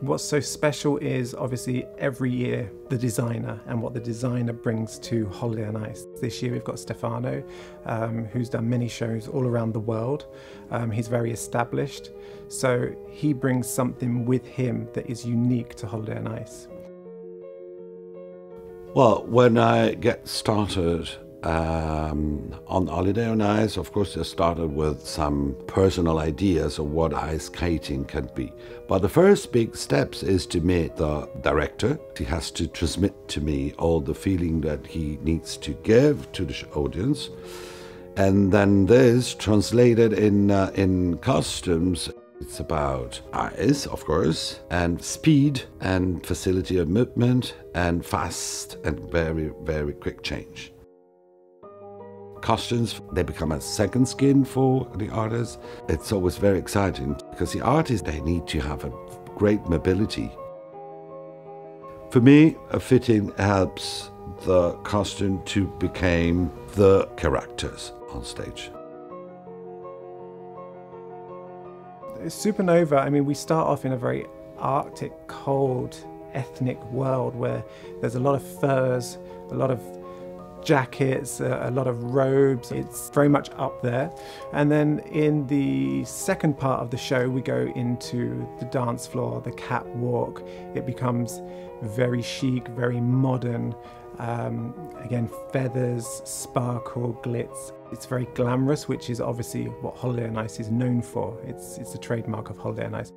What's so special is obviously every year the designer and what the designer brings to Holiday on Ice. This year we've got Stefano, um, who's done many shows all around the world. Um, he's very established, so he brings something with him that is unique to Holiday on Ice. Well, when I get started um, on Holiday on Ice, of course, I started with some personal ideas of what ice skating can be. But the first big steps is to meet the director. He has to transmit to me all the feeling that he needs to give to the audience. And then this translated in, uh, in costumes. It's about ice, of course, and speed and facility of movement and fast and very, very quick change costumes. They become a second skin for the artist. It's always very exciting because the artists, they need to have a great mobility. For me, a fitting helps the costume to become the characters on stage. Supernova, I mean, we start off in a very arctic, cold, ethnic world where there's a lot of furs, a lot of jackets, a, lot of robes. It's very much up there. And then in the second part of the show, we go into the dance floor, the catwalk. It becomes very chic, very modern. Um, again, feathers, sparkle, glitz. It's very glamorous, which is obviously what Holiday on Ice is known for. It's, it's a trademark of Holiday on Ice.